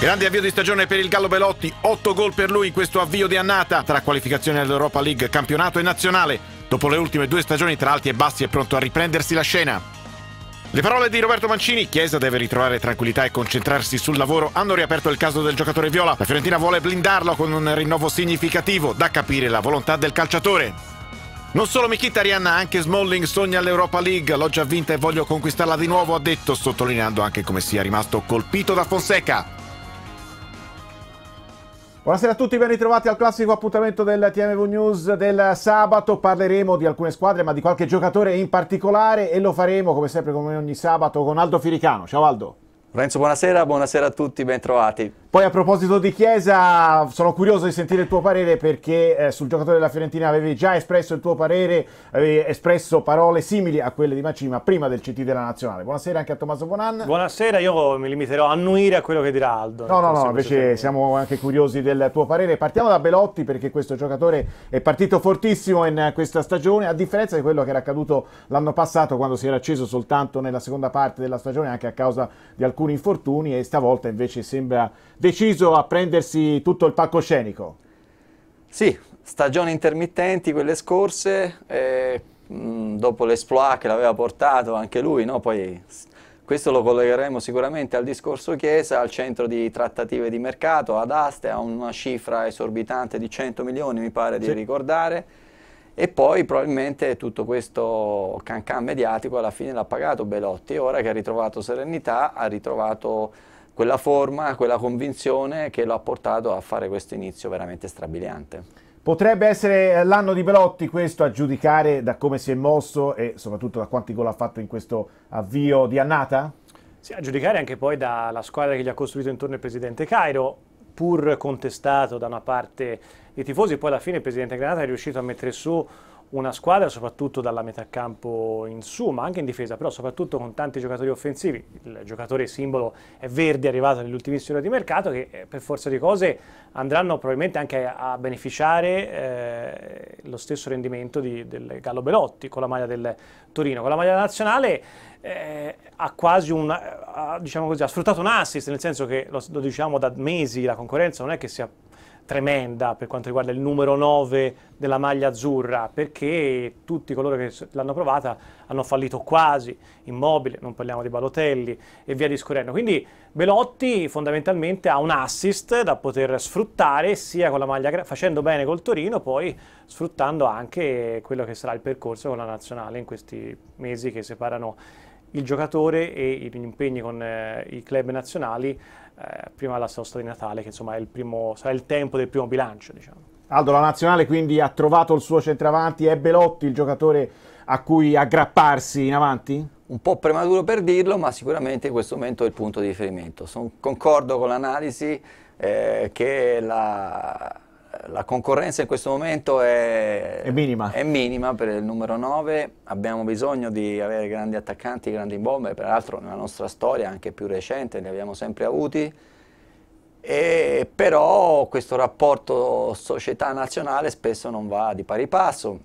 Grande avvio di stagione per il Gallo Belotti, 8 gol per lui in questo avvio di annata tra qualificazioni all'Europa League, campionato e nazionale. Dopo le ultime due stagioni tra alti e bassi è pronto a riprendersi la scena. Le parole di Roberto Mancini, Chiesa deve ritrovare tranquillità e concentrarsi sul lavoro, hanno riaperto il caso del giocatore Viola. La Fiorentina vuole blindarlo con un rinnovo significativo, da capire la volontà del calciatore. Non solo Mkhitaryan, anche Smalling sogna l'Europa League. L'ho già vinta e voglio conquistarla di nuovo, ha detto, sottolineando anche come sia rimasto colpito da Fonseca. Buonasera a tutti, ben ritrovati al classico appuntamento del TMV News del sabato. Parleremo di alcune squadre, ma di qualche giocatore in particolare e lo faremo come sempre, come ogni sabato, con Aldo Firicano. Ciao Aldo. Lorenzo, buonasera, buonasera a tutti, ben trovati. Poi a proposito di Chiesa, sono curioso di sentire il tuo parere perché eh, sul giocatore della Fiorentina avevi già espresso il tuo parere, avevi espresso parole simili a quelle di Macima prima del CT della Nazionale. Buonasera anche a Tommaso Bonan. Buonasera, io mi limiterò a annuire a quello che dirà Aldo. No, no, no, invece siamo anche curiosi del tuo parere. Partiamo da Belotti perché questo giocatore è partito fortissimo in questa stagione, a differenza di quello che era accaduto l'anno passato quando si era acceso soltanto nella seconda parte della stagione anche a causa di alcuni infortuni e stavolta invece sembra deciso a prendersi tutto il palcoscenico. Sì, stagioni intermittenti quelle scorse, eh, dopo l'esploit che l'aveva portato anche lui, no? poi questo lo collegheremo sicuramente al discorso Chiesa, al centro di trattative di mercato, ad Aste, a una cifra esorbitante di 100 milioni mi pare di sì. ricordare, e poi probabilmente tutto questo cancan mediatico alla fine l'ha pagato Belotti, ora che ha ritrovato serenità, ha ritrovato quella forma, quella convinzione che lo ha portato a fare questo inizio veramente strabiliante. Potrebbe essere l'anno di Belotti questo a giudicare da come si è mosso e soprattutto da quanti gol ha fatto in questo avvio di annata? Sì, a giudicare anche poi dalla squadra che gli ha costruito intorno il presidente Cairo, pur contestato da una parte dei tifosi, poi alla fine il presidente Granata è riuscito a mettere su una squadra soprattutto dalla metà campo in su, ma anche in difesa, però soprattutto con tanti giocatori offensivi. Il giocatore simbolo è Verdi, arrivato nell'ultimissimo ore di mercato, che eh, per forza di cose andranno probabilmente anche a beneficiare eh, lo stesso rendimento di, del Gallo Belotti con la maglia del Torino. Con la maglia nazionale eh, ha quasi un, ha, diciamo così, ha sfruttato un assist, nel senso che lo, lo diciamo da mesi, la concorrenza non è che sia tremenda per quanto riguarda il numero 9 della maglia azzurra, perché tutti coloro che l'hanno provata hanno fallito quasi, immobile, non parliamo di Balotelli e via discorrendo. Quindi Belotti fondamentalmente ha un assist da poter sfruttare sia con la maglia, facendo bene col Torino, poi sfruttando anche quello che sarà il percorso con la nazionale in questi mesi che separano il giocatore e gli impegni con eh, i club nazionali eh, prima della sosta di Natale, che insomma il primo, sarà il tempo del primo bilancio. Diciamo. Aldo, la nazionale quindi ha trovato il suo centravanti, è Belotti il giocatore a cui aggrapparsi in avanti? Un po' prematuro per dirlo, ma sicuramente in questo momento è il punto di riferimento. Son, concordo con l'analisi eh, che la, la concorrenza in questo momento è, è, minima. è, minima. per il numero 9, abbiamo bisogno di avere grandi attaccanti, grandi bombe, peraltro nella nostra storia anche più recente li abbiamo sempre avuti, e però questo rapporto società nazionale spesso non va di pari passo,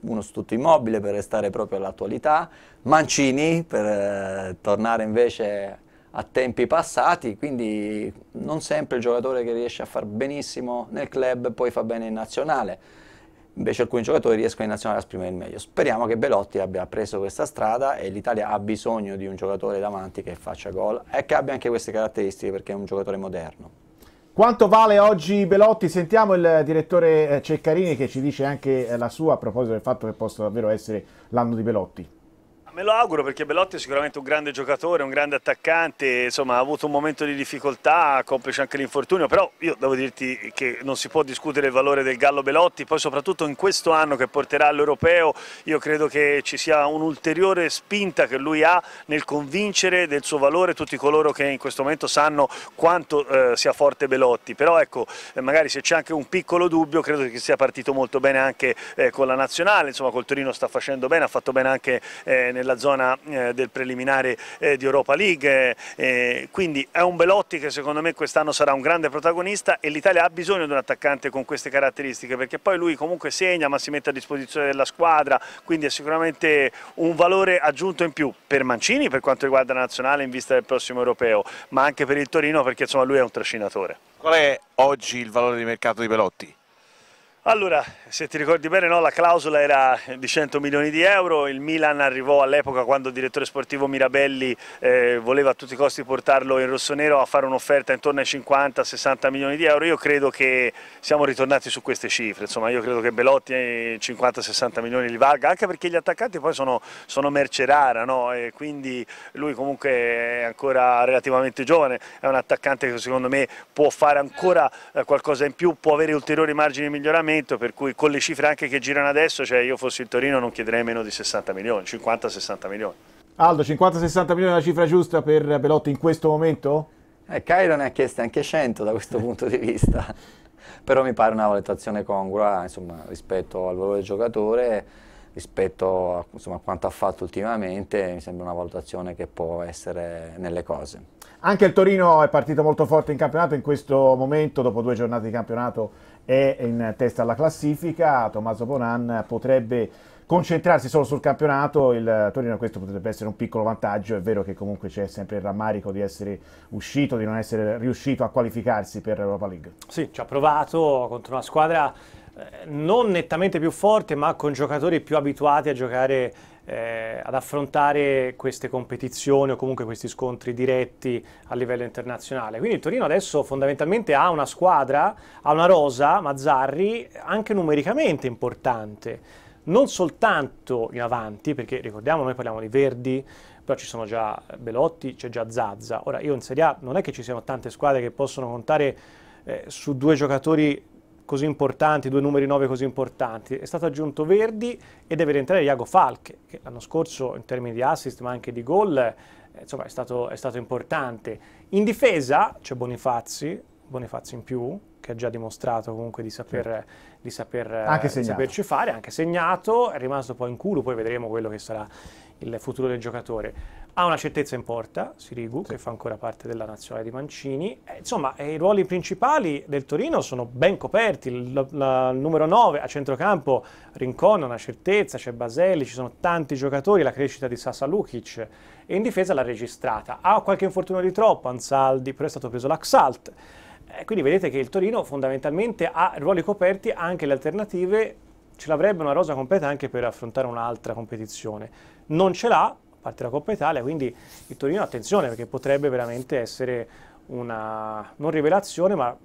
uno su tutto immobile per restare proprio all'attualità, Mancini per eh, tornare invece a tempi passati, quindi non sempre il giocatore che riesce a far benissimo nel club poi fa bene in nazionale. Invece alcuni giocatori riescono in nazionale a esprimere il meglio. Speriamo che Belotti abbia preso questa strada e l'Italia ha bisogno di un giocatore davanti che faccia gol e che abbia anche queste caratteristiche perché è un giocatore moderno. Quanto vale oggi Belotti? Sentiamo il direttore eh, Ceccarini che ci dice anche eh, la sua a proposito del fatto che possa davvero essere l'anno di Belotti. Me lo auguro perché Belotti è sicuramente un grande giocatore, un grande attaccante, insomma ha avuto un momento di difficoltà, complice anche l'infortunio, però io devo dirti che non si può discutere il valore del Gallo Belotti, poi soprattutto in questo anno che porterà all'Europeo, io credo che ci sia un'ulteriore spinta che lui ha nel convincere del suo valore tutti coloro che in questo momento sanno quanto eh, sia forte Belotti, però ecco, eh, magari se c'è anche un piccolo dubbio, credo che sia partito molto bene anche eh, con la nazionale, insomma col Torino sta facendo bene, ha fatto bene anche eh, nel nella zona eh, del preliminare eh, di Europa League, eh, quindi è un Belotti che secondo me quest'anno sarà un grande protagonista e l'Italia ha bisogno di un attaccante con queste caratteristiche perché poi lui comunque segna ma si mette a disposizione della squadra, quindi è sicuramente un valore aggiunto in più per Mancini per quanto riguarda la nazionale in vista del prossimo europeo, ma anche per il Torino perché insomma lui è un trascinatore. Qual è oggi il valore di mercato di Belotti? Allora, se ti ricordi bene, no, la clausola era di 100 milioni di euro, il Milan arrivò all'epoca quando il direttore sportivo Mirabelli eh, voleva a tutti i costi portarlo in rossonero a fare un'offerta intorno ai 50-60 milioni di euro, io credo che siamo ritornati su queste cifre, insomma io credo che Belotti 50-60 milioni li valga, anche perché gli attaccanti poi sono, sono merce rara, no? quindi lui comunque è ancora relativamente giovane, è un attaccante che secondo me può fare ancora eh, qualcosa in più, può avere ulteriori margini di miglioramento momento, per cui con le cifre anche che girano adesso, cioè io fossi il Torino non chiederei meno di 60 milioni, 50-60 milioni. Aldo, 50-60 milioni è la cifra giusta per Belotti in questo momento? Eh, Cairo ne ha chieste anche 100 da questo punto di vista, però mi pare una valutazione congrua insomma, rispetto al valore del giocatore, rispetto a, insomma, a quanto ha fatto ultimamente, mi sembra una valutazione che può essere nelle cose. Anche il Torino è partito molto forte in campionato in questo momento, dopo due giornate di campionato è in testa alla classifica, Tommaso Bonan potrebbe concentrarsi solo sul campionato, il Torino questo potrebbe essere un piccolo vantaggio, è vero che comunque c'è sempre il rammarico di essere uscito, di non essere riuscito a qualificarsi per l'Europa League. Sì, ci ha provato contro una squadra non nettamente più forte ma con giocatori più abituati a giocare eh, ad affrontare queste competizioni o comunque questi scontri diretti a livello internazionale. Quindi il Torino adesso fondamentalmente ha una squadra, ha una rosa, Mazzarri, anche numericamente importante. Non soltanto in avanti, perché ricordiamo noi parliamo di Verdi, però ci sono già Belotti, c'è già Zazza. Ora io in Serie A non è che ci siano tante squadre che possono contare eh, su due giocatori così importanti, due numeri 9 così importanti. È stato aggiunto Verdi e deve rientrare Iago Falche, che l'anno scorso in termini di assist ma anche di gol eh, insomma, è, stato, è stato importante. In difesa c'è Bonifazzi, Bonifazzi in più, che ha già dimostrato comunque di, saper, di, saper, di saperci fare, anche segnato, è rimasto poi in culo, poi vedremo quello che sarà il futuro del giocatore. Ha una certezza in porta, Sirigu, sì. che fa ancora parte della nazionale di Mancini. Eh, insomma, eh, i ruoli principali del Torino sono ben coperti. Il, la, il numero 9 a centrocampo, Rincon, una certezza, c'è Baselli, ci sono tanti giocatori, la crescita di Sasa Lukic. E in difesa l'ha registrata. Ha qualche infortunio di troppo, Ansaldi, però è stato preso l'Axalt. Eh, quindi vedete che il Torino fondamentalmente ha ruoli coperti, anche le alternative ce l'avrebbe una rosa completa anche per affrontare un'altra competizione. Non ce l'ha, parte la Coppa Italia, quindi il Torino attenzione perché potrebbe veramente essere una, non rivelazione, ma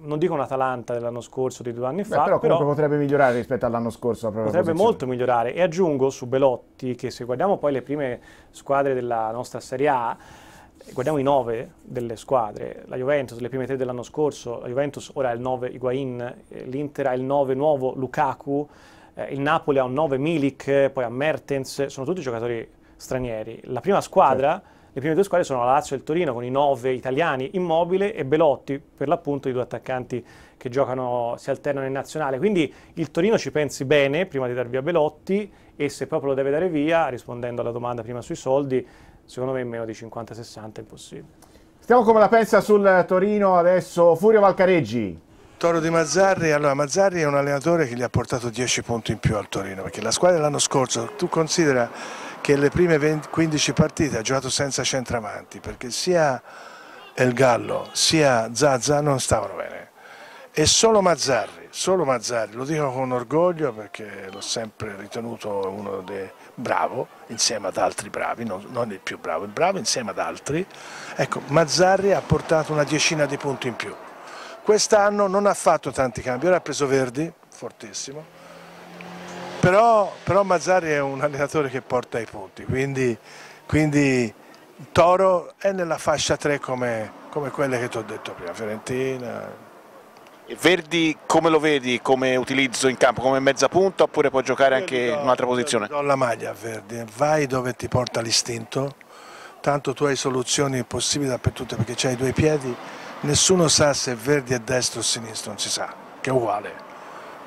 non dico un Atalanta dell'anno scorso, di due anni Beh, fa, però, però potrebbe migliorare rispetto all'anno scorso. potrebbe posizione. molto migliorare e aggiungo su Belotti che se guardiamo poi le prime squadre della nostra Serie A, guardiamo i nove delle squadre, la Juventus, le prime tre dell'anno scorso, la Juventus ora ha il 9 Higuain, eh, l'Inter ha il 9 nuovo Lukaku, eh, il Napoli ha un 9 Milik, poi ha Mertens, sono tutti giocatori stranieri. La prima squadra, certo. le prime due squadre sono la Lazio e il Torino con i 9 italiani, Immobile e Belotti, per l'appunto i due attaccanti che giocano, si alternano in nazionale. Quindi il Torino ci pensi bene prima di dar via Belotti e se proprio lo deve dare via, rispondendo alla domanda prima sui soldi, secondo me meno di 50-60 è impossibile. Stiamo come la pensa sul Torino adesso Furio Valcareggi. Toro di Mazzarri, allora Mazzarri è un allenatore che gli ha portato 10 punti in più al Torino, perché la squadra dell'anno scorso, tu considera che le prime 20, 15 partite ha giocato senza centravanti, perché sia El Gallo sia Zazza non stavano bene. E solo Mazzarri, solo Mazzarri, lo dico con orgoglio perché l'ho sempre ritenuto uno dei bravo insieme ad altri bravi, non, non, il più bravo, il bravo insieme ad altri, ecco Mazzarri ha portato una decina di punti in più. Quest'anno non ha fatto tanti cambi, ora ha preso Verdi, fortissimo, però, però Mazzarri è un allenatore che porta i punti, quindi, quindi Toro è nella fascia 3 come, come quelle che ti ho detto prima, Fiorentina, Verdi come lo vedi come utilizzo in campo? Come mezza punta oppure può giocare anche in un'altra posizione? Do la maglia a Verdi, vai dove ti porta l'istinto, tanto tu hai soluzioni possibili dappertutto perché hai due piedi, nessuno sa se Verdi è destro o sinistro, non si sa, che è uguale.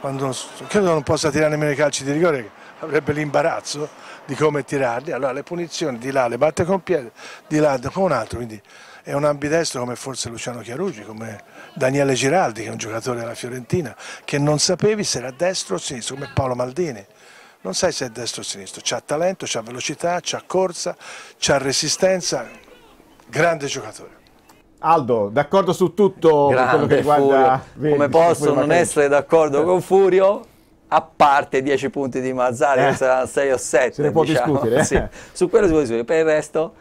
Quando credo non possa tirare nemmeno i calci di rigore, avrebbe l'imbarazzo di come tirarli, allora le punizioni di là le batte con piede, di là con un altro, quindi è un ambidestro come forse Luciano Chiarugi, come Daniele Giraldi che è un giocatore della Fiorentina, che non sapevi se era destro o sinistro, come Paolo Maldini. Non sai se è destro o sinistro, c'ha talento, c'ha velocità, c'ha corsa, c'ha resistenza, grande giocatore. Aldo, d'accordo su tutto Grande, quello che riguarda... Furio. Come posso non essere d'accordo con Furio? A parte 10 punti di Mazzari, eh, saranno 6 o 7. Se ne può diciamo. discutere. Eh? Sì. Su quello si può discutere. Per il resto,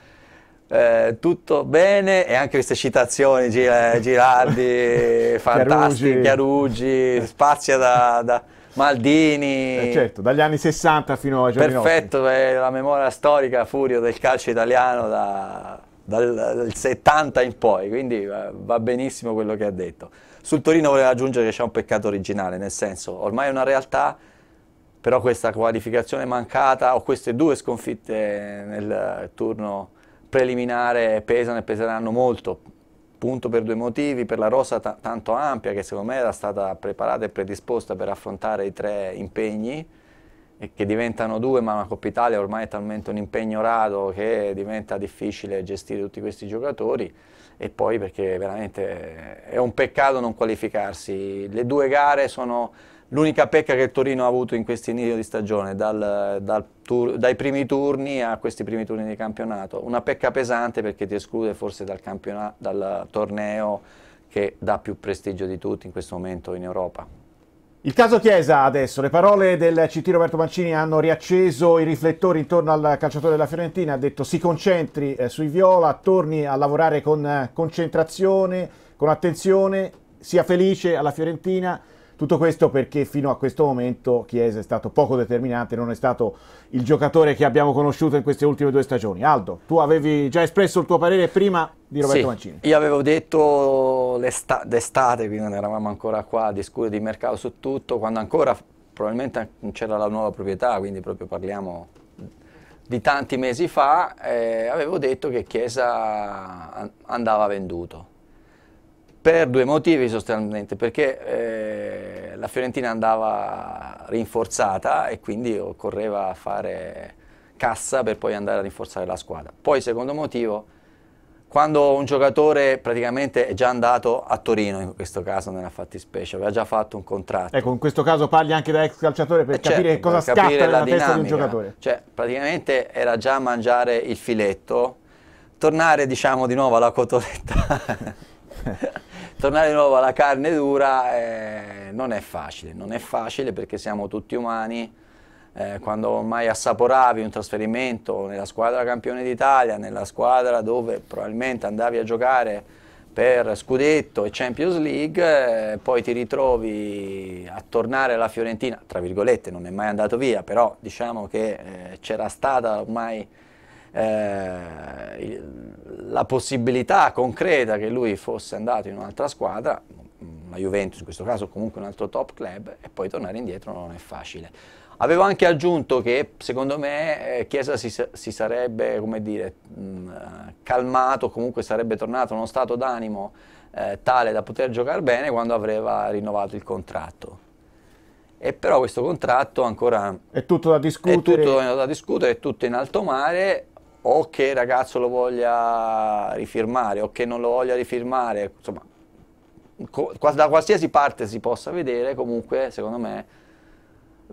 eh, tutto bene e anche queste citazioni, Girardi, fantastiche, Chiarugi, spazia da, da Maldini. Eh certo, dagli anni 60 fino ai giorni Perfetto, la memoria storica, Furio del calcio italiano da, dal, dal 70 in poi, quindi va benissimo quello che ha detto. Sul Torino voleva aggiungere che c'è un peccato originale, nel senso, ormai è una realtà, però questa qualificazione mancata o queste due sconfitte nel turno preliminare pesano e peseranno molto, punto per due motivi, per la rosa tanto ampia che secondo me era stata preparata e predisposta per affrontare i tre impegni, e che diventano due, ma una Coppa Italia ormai è talmente un impegno raro che diventa difficile gestire tutti questi giocatori e poi perché veramente è un peccato non qualificarsi. Le due gare sono l'unica pecca che il Torino ha avuto in questi inizi di stagione, dal, dal tur, dai primi turni a questi primi turni di campionato. Una pecca pesante perché ti esclude forse dal, dal torneo che dà più prestigio di tutti in questo momento in Europa. Il caso Chiesa adesso, le parole del CT Roberto Mancini hanno riacceso i riflettori intorno al calciatore della Fiorentina, ha detto si concentri eh, sui Viola, torni a lavorare con eh, concentrazione, con attenzione, sia felice alla Fiorentina tutto questo perché fino a questo momento Chiesa è stato poco determinante, non è stato il giocatore che abbiamo conosciuto in queste ultime due stagioni. Aldo, tu avevi già espresso il tuo parere prima di Roberto sì, Mancini. Io avevo detto d'estate, quindi non eravamo ancora qua a discutere di mercato su tutto, quando ancora probabilmente non c'era la nuova proprietà, quindi proprio parliamo di tanti mesi fa, eh, avevo detto che Chiesa andava venduto per due motivi sostanzialmente, perché eh, la Fiorentina andava rinforzata e quindi occorreva fare cassa per poi andare a rinforzare la squadra. Poi secondo motivo, quando un giocatore praticamente è già andato a Torino, in questo caso nella fattispecie, aveva già fatto un contratto. Ecco, in questo caso parli anche da ex calciatore per eh capire certo, cosa per scatta nella dinamica. testa di un giocatore. Cioè, praticamente era già a mangiare il filetto, tornare diciamo di nuovo alla cotoletta tornare di nuovo alla carne dura eh, non è facile, non è facile perché siamo tutti umani, eh, quando ormai assaporavi un trasferimento nella squadra campione d'Italia, nella squadra dove probabilmente andavi a giocare per Scudetto e Champions League, eh, poi ti ritrovi a tornare alla Fiorentina, tra virgolette non è mai andato via, però diciamo che eh, c'era stata ormai eh, la possibilità concreta che lui fosse andato in un'altra squadra, la Juventus in questo caso comunque un altro top club, e poi tornare indietro non è facile. Avevo anche aggiunto che secondo me eh, Chiesa si, si sarebbe come dire, mh, calmato, comunque sarebbe tornato in uno stato d'animo eh, tale da poter giocare bene quando avrebbe rinnovato il contratto. E però questo contratto ancora è tutto da discutere, è tutto da discutere, è tutto in alto mare o che il ragazzo lo voglia rifirmare o che non lo voglia rifirmare, insomma, da qualsiasi parte si possa vedere, comunque secondo me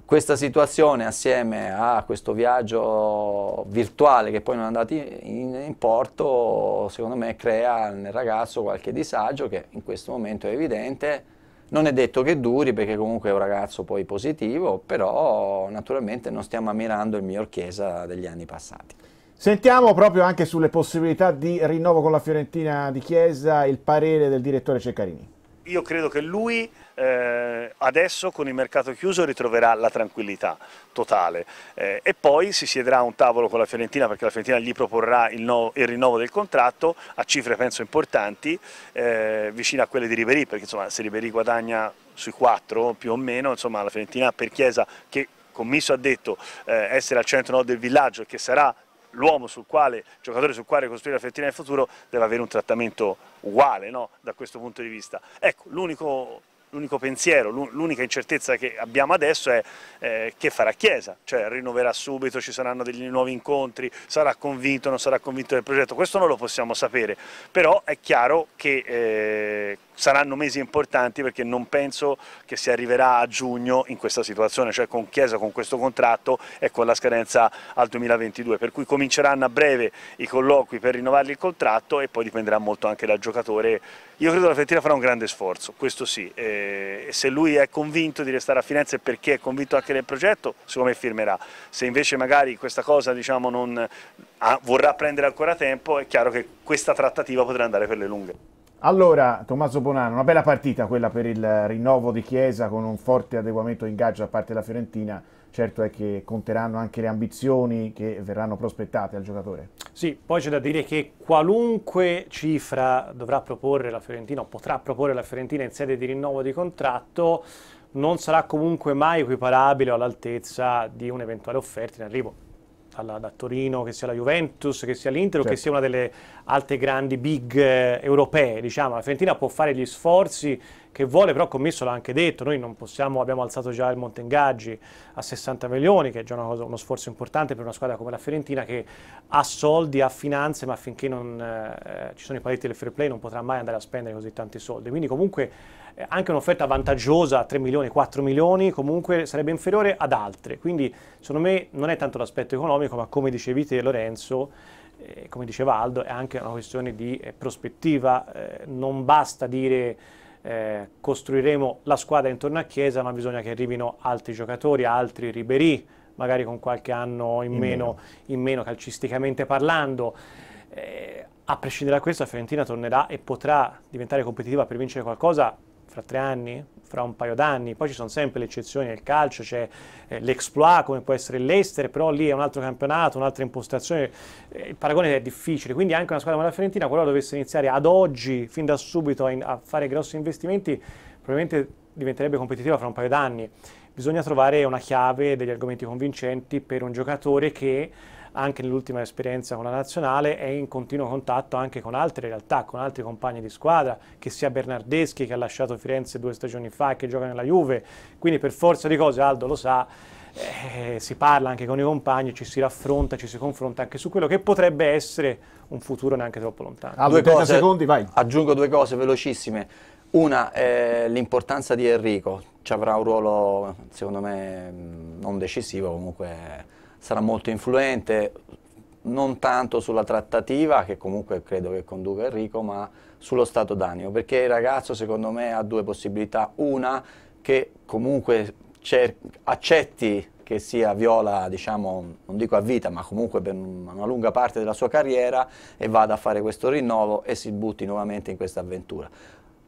questa situazione assieme a questo viaggio virtuale che poi non è andato in, in, porto, secondo me crea nel ragazzo qualche disagio che in questo momento è evidente. Non è detto che duri perché comunque è un ragazzo poi positivo, però naturalmente non stiamo ammirando il miglior Chiesa degli anni passati. Sentiamo proprio anche sulle possibilità di rinnovo con la Fiorentina di Chiesa il parere del direttore Ceccarini. Io credo che lui eh, adesso con il mercato chiuso ritroverà la tranquillità totale eh, e poi si siederà a un tavolo con la Fiorentina perché la Fiorentina gli proporrà il, no, il rinnovo del contratto a cifre penso importanti eh, vicino a quelle di Ribery perché insomma se Ribery guadagna sui 4 più o meno insomma la Fiorentina per Chiesa che Commisso ha detto eh, essere al centro no, del villaggio e che sarà l'uomo sul quale, il giocatore sul quale costruire la Fiorentina nel futuro deve avere un trattamento uguale no? da questo punto di vista. Ecco, l'unico l'unico pensiero, l'unica incertezza che abbiamo adesso è eh, che farà Chiesa, cioè rinnoverà subito, ci saranno degli nuovi incontri, sarà convinto, non sarà convinto del progetto, questo non lo possiamo sapere, però è chiaro che eh, saranno mesi importanti perché non penso che si arriverà a giugno in questa situazione, cioè con Chiesa, con questo contratto e con la scadenza al 2022, per cui cominceranno a breve i colloqui per rinnovargli il contratto e poi dipenderà molto anche dal giocatore. Io credo che la Fiorentina farà un grande sforzo, questo sì, e se lui è convinto di restare a Firenze perché è convinto anche nel progetto, secondo me firmerà. Se invece magari questa cosa diciamo, non, ah, vorrà prendere ancora tempo, è chiaro che questa trattativa potrà andare per le lunghe. Allora, Tommaso Bonanno, una bella partita quella per il rinnovo di Chiesa con un forte adeguamento in ingaggio da parte della Fiorentina. Certo è che conteranno anche le ambizioni che verranno prospettate al giocatore. Sì, poi c'è da dire che qualunque cifra dovrà proporre la Fiorentina o potrà proporre la Fiorentina in sede di rinnovo di contratto non sarà comunque mai equiparabile all'altezza di un'eventuale offerta in arrivo alla, da Torino, che sia la Juventus, che sia l'Inter certo. che sia una delle altre grandi big eh, europee. Diciamo. La Fiorentina può fare gli sforzi che vuole, però Commisso l'ha anche detto, noi non possiamo, abbiamo alzato già il Monte Ingaggi a 60 milioni, che è già cosa, uno sforzo importante per una squadra come la Fiorentina che ha soldi, ha finanze, ma finché non eh, ci sono i paletti del fair play non potrà mai andare a spendere così tanti soldi. Quindi comunque eh, anche un'offerta vantaggiosa, 3 milioni, 4 milioni, comunque sarebbe inferiore ad altre. Quindi secondo me non è tanto l'aspetto economico, ma come dicevi te Lorenzo, eh, come diceva Aldo, è anche una questione di eh, prospettiva. Eh, non basta dire eh, costruiremo la squadra intorno a Chiesa, ma bisogna che arrivino altri giocatori, altri Ribery, magari con qualche anno in, in, meno, meno. in meno, calcisticamente parlando. Eh, a prescindere da questo, la Fiorentina tornerà e potrà diventare competitiva per vincere qualcosa fra tre anni, fra un paio d'anni, poi ci sono sempre le eccezioni nel calcio, c'è eh, l'exploit come può essere l'Ester, però lì è un altro campionato, un'altra impostazione, eh, il paragone è difficile, quindi anche una squadra come la Fiorentina, qualora dovesse iniziare ad oggi, fin da subito, a, in, a fare grossi investimenti, probabilmente diventerebbe competitiva fra un paio d'anni. Bisogna trovare una chiave degli argomenti convincenti per un giocatore che anche nell'ultima esperienza con la nazionale, è in continuo contatto anche con altre realtà, con altri compagni di squadra, che sia Bernardeschi che ha lasciato Firenze due stagioni fa e che gioca nella Juve, quindi per forza di cose Aldo lo sa, eh, si parla anche con i compagni, ci si raffronta, ci si confronta anche su quello che potrebbe essere un futuro neanche troppo lontano. Ah, due cose, secondi, vai. Aggiungo due cose velocissime. Una è l'importanza di Enrico, ci avrà un ruolo secondo me non decisivo, comunque sarà molto influente, non tanto sulla trattativa, che comunque credo che conduca Enrico, ma sullo stato d'animo, perché il ragazzo secondo me ha due possibilità, una che comunque accetti che sia viola, diciamo, non dico a vita, ma comunque per una lunga parte della sua carriera e vada a fare questo rinnovo e si butti nuovamente in questa avventura.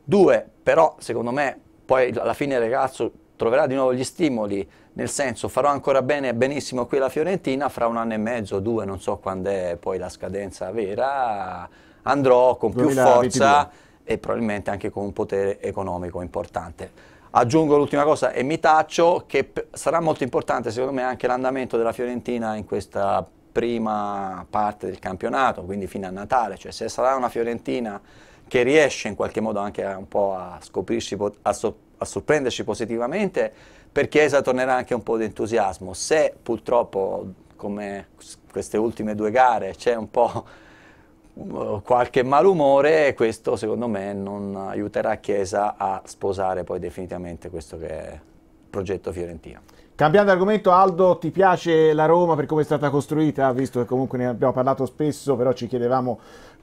Due, però, secondo me, poi alla fine il ragazzo troverà di nuovo gli stimoli, nel senso farò ancora bene benissimo qui la Fiorentina, fra un anno e mezzo, due, non so quando è poi la scadenza vera, andrò con 2022. più forza e probabilmente anche con un potere economico importante. Aggiungo l'ultima cosa e mi taccio che sarà molto importante secondo me anche l'andamento della Fiorentina in questa prima parte del campionato, quindi fino a Natale, cioè se sarà una Fiorentina che riesce in qualche modo anche un po' a scoprirsi, a, so, a sorprenderci positivamente, per Chiesa tornerà anche un po' di entusiasmo. Se purtroppo, come queste ultime due gare, c'è un po' uh, qualche malumore, questo secondo me non aiuterà Chiesa a sposare poi definitivamente questo che è il progetto fiorentino. Cambiando argomento, Aldo, ti piace la Roma per come è stata costruita? Visto che comunque ne abbiamo parlato spesso, però ci chiedevamo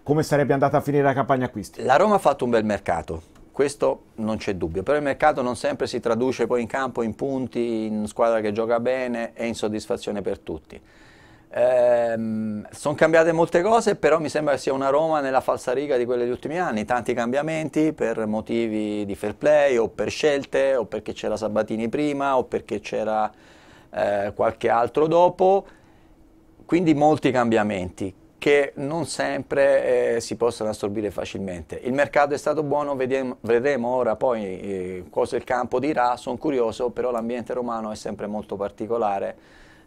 come sarebbe andata a finire la campagna acquisti. La Roma ha fatto un bel mercato, questo non c'è dubbio, però il mercato non sempre si traduce poi in campo in punti, in squadra che gioca bene e in soddisfazione per tutti. Ehm, sono cambiate molte cose, però mi sembra che sia una Roma nella falsariga di quelle degli ultimi anni, tanti cambiamenti per motivi di fair play o per scelte o perché c'era Sabatini prima o perché c'era eh, qualche altro dopo, quindi molti cambiamenti che non sempre eh, si possono assorbire facilmente. Il mercato è stato buono, vedremo, vedremo ora poi eh, cosa il campo dirà, sono curioso, però l'ambiente romano è sempre molto particolare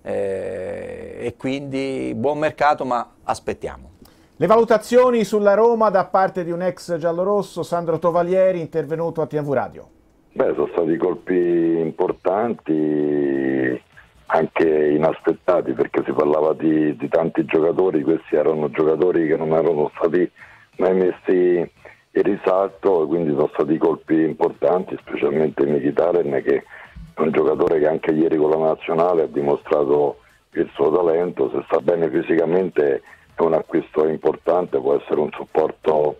eh, e quindi buon mercato ma aspettiamo. Le valutazioni sulla Roma da parte di un ex giallorosso, Sandro Tovalieri, intervenuto a TV Radio. Beh, sono stati colpi importanti, anche inaspettati, perché si parlava di, di tanti giocatori, questi erano giocatori che non erano stati mai messi in risalto, quindi sono stati colpi importanti, specialmente Mkhitaryan che è un giocatore che anche ieri con la nazionale ha dimostrato il suo talento, se sta bene fisicamente è un acquisto importante, può essere un supporto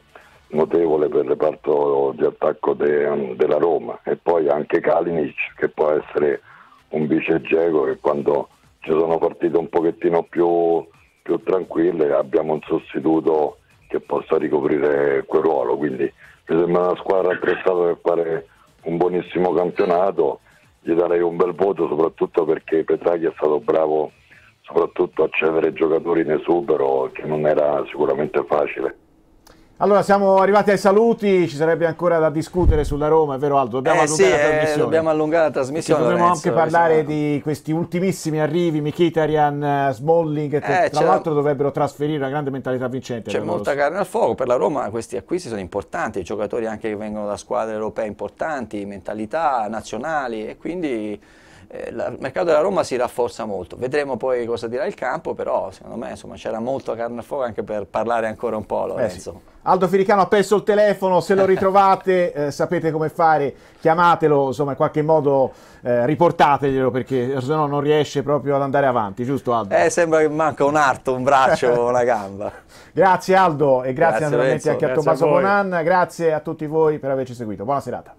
notevole per il reparto di attacco de, della Roma. E poi anche Kalinic che può essere un vice Geco che quando ci sono partite un pochettino più, più tranquille abbiamo un sostituto che possa ricoprire quel ruolo. Quindi mi sembra una squadra attrezzata per fare un buonissimo campionato. Gli darei un bel voto soprattutto perché Petraghi è stato bravo soprattutto a cedere giocatori in esubero che non era sicuramente facile allora siamo arrivati ai saluti, ci sarebbe ancora da discutere sulla Roma, è vero Aldo? Dobbiamo, eh, allungare, sì, la trasmissione. Eh, dobbiamo allungare la trasmissione. Dovremmo anche parlare di questi ultimissimi arrivi, Mkhitaryan, Smalling, eh, che tra l'altro dovrebbero trasferire una grande mentalità vincente. C'è molta carne al fuoco, per la Roma questi acquisti sono importanti, giocatori anche che vengono da squadre europee importanti, mentalità nazionali e quindi eh, il mercato della Roma si rafforza molto. Vedremo poi cosa dirà il campo, però secondo me c'era molto carne a fuoco anche per parlare ancora un po' Lorenzo. Eh sì. Aldo Firicano ha perso il telefono, se lo ritrovate eh, sapete come fare, chiamatelo, insomma in qualche modo eh, riportateglielo perché se no non riesce proprio ad andare avanti, giusto Aldo? Eh, sembra che manca un arto, un braccio, una gamba. Grazie Aldo e grazie, grazie naturalmente anche a Tommaso Bonan, grazie a tutti voi per averci seguito, buona serata.